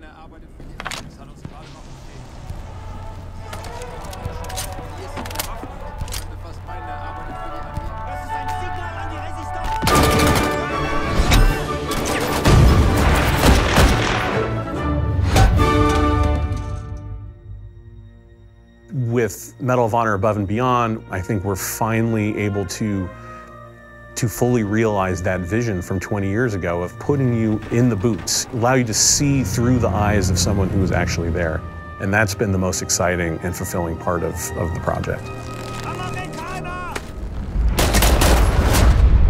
arbeitet für die Allianz, hat uns gerade noch Hier ist die Waffen, was meine arbeitet für die Allianz. Das ist ein Signal an die Resistance! With Medal of Honor Above and Beyond, I think we're finally able to to fully realize that vision from 20 years ago of putting you in the boots, allow you to see through the eyes of someone who was actually there. And that's been the most exciting and fulfilling part of, of the project.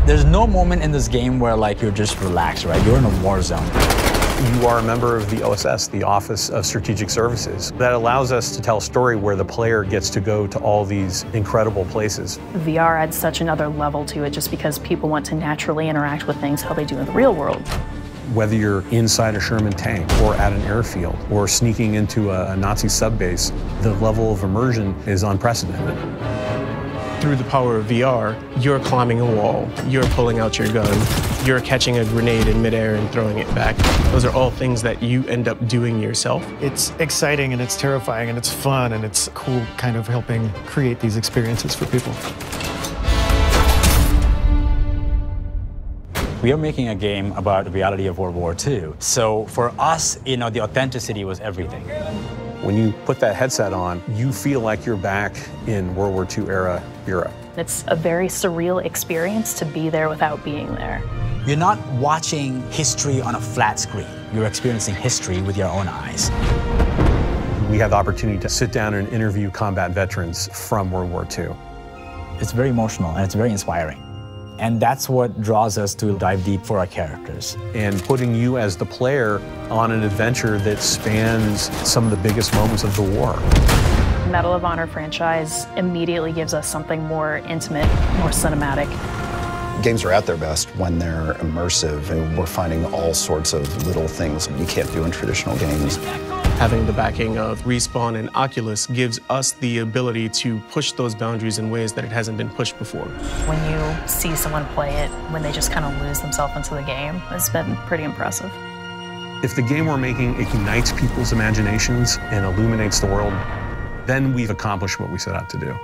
There's no moment in this game where like you're just relaxed, right? You're in a war zone. You are a member of the OSS, the Office of Strategic Services. That allows us to tell a story where the player gets to go to all these incredible places. VR adds such another level to it just because people want to naturally interact with things how they do in the real world. Whether you're inside a Sherman tank or at an airfield or sneaking into a, Nazi sub base, the level of immersion is unprecedented. Through the power of VR, you're climbing a wall, you're pulling out your gun, you're catching a grenade in midair and throwing it back. Those are all things that you end up doing yourself. It's exciting and it's terrifying and it's fun and it's cool kind of helping create these experiences for people. We are making a game about the reality of World War II. So for us, you know, the authenticity was everything. When you put that headset on, you feel like you're back in World War II era Europe. It's a very surreal experience to be there without being there. You're not watching history on a flat screen. You're experiencing history with your own eyes. We have the opportunity to sit down and interview combat veterans from World War II. It's very emotional and it's very inspiring. And that's what draws us to dive deep for our characters. And putting you as the player on an adventure that spans some of the biggest moments of the war. Medal of Honor franchise immediately gives us something more intimate, more cinematic. Games are at their best when they're immersive, and we're finding all sorts of little things you can't do in traditional games. Having the backing of Respawn and Oculus gives us the ability to push those boundaries in ways that it hasn't been pushed before. When you see someone play it, when they just kind of lose themselves into the game, it's been pretty impressive. If the game we're making ignites people's imaginations and illuminates the world, then we've accomplished what we set out to do.